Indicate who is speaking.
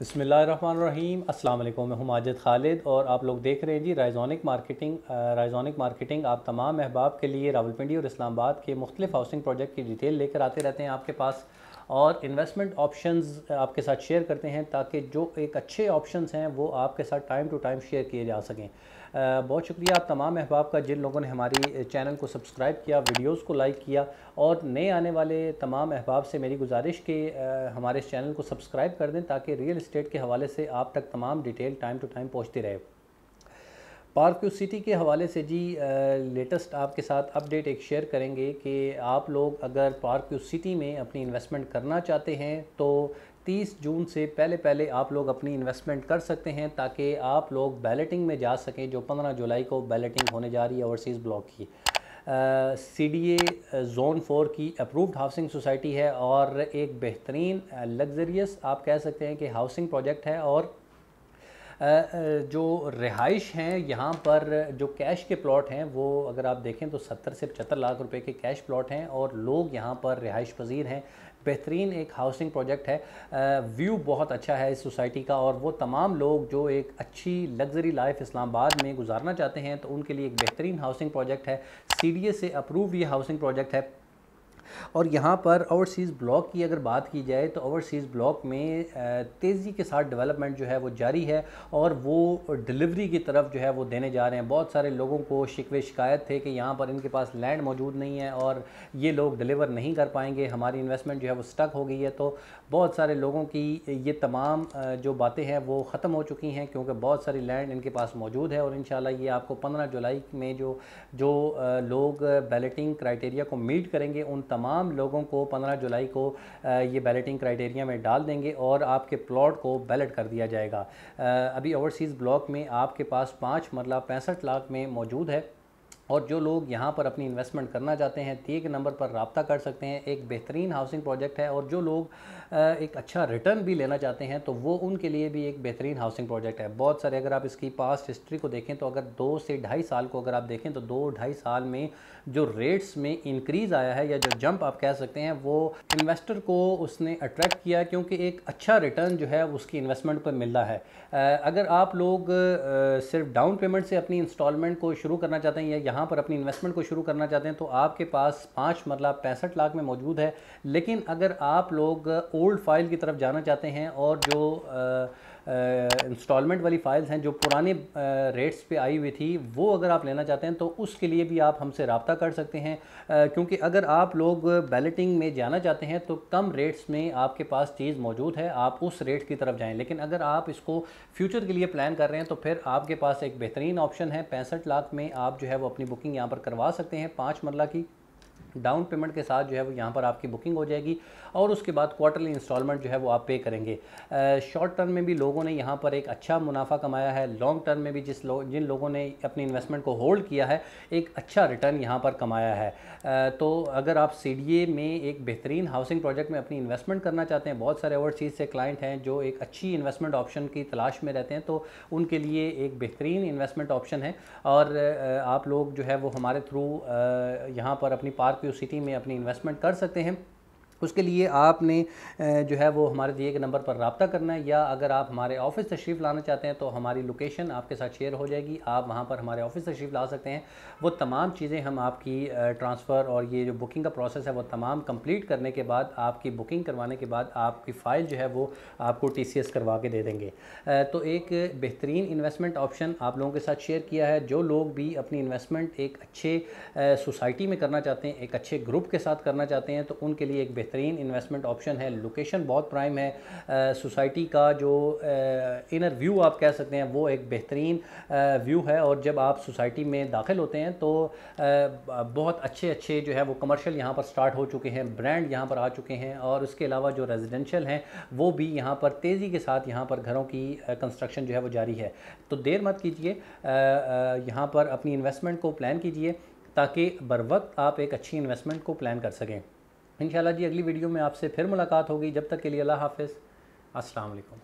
Speaker 1: बसमीम अल्लाम मैं हूँ माजिद खालिद और आप लोग देख रहे हैं जी राइजोनिक मार्केटिंग राइजोनिक मार्केटिंग आप तमाम अहबाब के लिए रावलपिंडी और इस्लामाबाद के मुख्तलिफ़ हाउसिंग प्रोजेक्ट की डिटेल लेकर आते रहते हैं आपके पास। और इन्वेस्टमेंट ऑप्शंस आपके साथ शेयर करते हैं ताकि जो एक अच्छे ऑप्शंस हैं, वो आपके साथ टाइम टू टाइम शेयर किए जा सकें। बहुत शुक्रिया आप तमाम अहबाब का, जिन लोगों ने हमारी चैनल को सब्सक्राइब किया वीडियोस को लाइक किया और नए आने वाले तमाम अहबाब से मेरी गुजारिश कि हमारे इस चैनल को सब्सक्राइब कर दें ताकि रियल इस्टेट के हवाले से आप तक तमाम डिटेल टाइम टू टाइम पहुँचती रहे। पार्क सिटी के हवाले से जी लेटेस्ट आपके साथ अपडेट एक शेयर करेंगे कि आप लोग अगर पार्क सिटी में अपनी इन्वेस्टमेंट करना चाहते हैं तो 30 जून से पहले पहले आप लोग अपनी इन्वेस्टमेंट कर सकते हैं ताकि आप लोग बैलेटिंग में जा सकें जो 15 जुलाई को बैलेटिंग होने जा रही है ओवरसीज़ ब्लॉक की। C D A zone four की अप्रूव्ड हाउसिंग सोसाइटी है और एक बेहतरीन लग्जरियस आप कह सकते हैं कि हाउसिंग प्रोजेक्ट है और जो रिहाइश हैं यहाँ पर, जो कैश के प्लॉट हैं, वो अगर आप देखें तो सत्तर से पचहत्तर लाख रुपए के कैश प्लॉट हैं और लोग यहाँ पर रिहाइश पजीर हैं। बेहतरीन एक हाउसिंग प्रोजेक्ट है। व्यू बहुत अच्छा है इस सोसाइटी का और वो तमाम लोग जो एक अच्छी लग्जरी लाइफ इस्लामाबाद में गुजारना चाहते हैं तो उनके लिए एक बेहतरीन हाउसिंग प्रोजेक्ट है। सीडीए से अप्रूव ये हाउसिंग प्रोजेक्ट है। और यहाँ पर ओवरसीज़ ब्लॉक की अगर बात की जाए तो ओवरसीज़ ब्लॉक में तेज़ी के साथ डेवलपमेंट जो है वो जारी है और वो डिलीवरी की तरफ़ जो है वो देने जा रहे हैं। बहुत सारे लोगों को शिकवे शिकायत थे कि यहाँ पर इनके पास लैंड मौजूद नहीं है और ये लोग डिलीवर नहीं कर पाएँगे। हमारी इन्वेस्टमेंट जो है वो स्टक हो गई है। तो बहुत सारे लोगों की ये तमाम जो बातें हैं वो ख़त्म हो चुकी हैं क्योंकि बहुत सारी लैंड इनके पास मौजूद है और इन ये आपको पंद्रह जुलाई में जो जो लोग बैलेटिंग क्राइटेरिया को मीट करेंगे, उन तमाम लोगों को 15 जुलाई को ये बैलेटिंग क्राइटेरिया में डाल देंगे और आपके प्लॉट को बैलेट कर दिया जाएगा। अभी ओवरसीज़ ब्लॉक में आपके पास पाँच मरला पैंसठ लाख में मौजूद है। और जो लोग यहाँ पर अपनी इन्वेस्टमेंट करना चाहते हैं दिए के नंबर पर रबता कर सकते हैं, एक बेहतरीन हाउसिंग प्रोजेक्ट है और जो लोग एक अच्छा रिटर्न भी लेना चाहते हैं तो वो उनके लिए भी एक बेहतरीन हाउसिंग प्रोजेक्ट है। बहुत सारे अगर आप इसकी पास्ट हिस्ट्री को देखें तो अगर दो से ढाई साल को अगर आप देखें तो दो ढाई साल में जो रेट्स में इंक्रीज़ आया है या जो जंप आप कह सकते हैं, वो इन्वेस्टर को उसने अट्रैक्ट किया क्योंकि एक अच्छा रिटर्न जो है उसकी इन्वेस्टमेंट पर मिल रहा है। अगर आप लोग सिर्फ़ डाउन पेमेंट से अपनी इंस्टॉलमेंट को शुरू करना चाहते हैं या यहाँ पर अपनी इन्वेस्टमेंट को शुरू करना चाहते हैं तो आपके पास पाँच मरला पैंसठ लाख में मौजूद है। लेकिन अगर आप लोग ओल्ड फ़ाइल की तरफ़ जाना चाहते हैं और जो इंस्टॉलमेंट वाली फ़ाइल्स हैं जो पुराने रेट्स पे आई हुई थी, वो अगर आप लेना चाहते हैं तो उसके लिए भी आप हमसे रबता कर सकते हैं। क्योंकि अगर आप लोग बैलेटिंग में जाना चाहते हैं तो कम रेट्स में आपके पास चीज़ मौजूद है, आप उस रेट की तरफ़ जाएँ। लेकिन अगर आप इसको फ्यूचर के लिए प्लान कर रहे हैं तो फिर आपके पास एक बेहतरीन ऑप्शन है। पैंसठ लाख में आप जो है वो अपनी बुकिंग यहाँ पर करवा सकते हैं, पाँच मरला की। डाउन पेमेंट के साथ जो है वो यहाँ पर आपकी बुकिंग हो जाएगी और उसके बाद क्वार्टरली इंस्टॉलमेंट जो है वो आप पे करेंगे। शॉर्ट टर्म में भी लोगों ने यहाँ पर एक अच्छा मुनाफा कमाया है। लॉन्ग टर्म में भी जिस लो, जिन लोगों ने अपनी इन्वेस्टमेंट को होल्ड किया है एक अच्छा रिटर्न यहाँ पर कमाया है। तो अगर आप सीडीए में एक बेहतरीन हाउसिंग प्रोजेक्ट में अपनी इन्वेस्टमेंट करना चाहते हैं बहुत सारे ओवरसीज़ से क्लाइंट हैं जो एक अच्छी इन्वेस्टमेंट ऑप्शन की तलाश में रहते हैं तो उनके लिए एक बेहतरीन इन्वेस्टमेंट ऑप्शन है। और आप लोग जो है वो हमारे थ्रू यहाँ पर अपनी पार्क सिटी में अपनी इन्वेस्टमेंट कर सकते हैं। उसके लिए आपने जो है वो हमारे दिए गए नंबर पर रबता करना है, या अगर आप हमारे ऑफ़िस तशरीफ़ लाना चाहते हैं तो हमारी लोकेशन आपके साथ शेयर हो जाएगी। आप वहाँ पर हमारे ऑफ़िस तशरीफ़ ला सकते हैं। वो तमाम चीज़ें हम आपकी ट्रांसफ़र और ये जो बुकिंग का प्रोसेस है, वो तमाम कंप्लीट करने के बाद, आपकी बुकिंग करवाने के बाद आपकी फ़ाइल जो है वो आपको टीसीएस करवा के दे देंगे। तो एक बेहतरीन इन्वेस्टमेंट ऑप्शन आप लोगों के साथ शेयर किया है। जो लोग भी अपनी इन्वेस्टमेंट एक अच्छे सोसाइटी में करना चाहते हैं, एक अच्छे ग्रुप के साथ करना चाहते हैं तो उनके लिए एक बेहतरीन इन्वेस्टमेंट ऑप्शन है। लोकेशन बहुत प्राइम है। सोसाइटी का जो इनर व्यू आप कह सकते हैं, वो एक बेहतरीन व्यू है। और जब आप सोसाइटी में दाखिल होते हैं तो बहुत अच्छे अच्छे जो है, वो कमर्शियल यहाँ पर स्टार्ट हो चुके हैं। ब्रांड यहाँ पर आ चुके हैं। और उसके अलावा जो रेजिडेंशियल हैं, वो भी यहाँ पर तेज़ी के साथ यहाँ पर घरों की कंस्ट्रक्शन जो है, वो जारी है। तो देर मत कीजिए। यहाँ पर अपनी इन्वेस्टमेंट को प्लान कीजिए, ताकि बर वक्त आप एक अच्छी इन्वेस्टमेंट को प्लान कर सकें। इन जी, अगली वीडियो में आपसे फिर मुलाकात होगी। जब तक के लिए अल्लाह हाफिज़। अस्सलाम वालेकुम।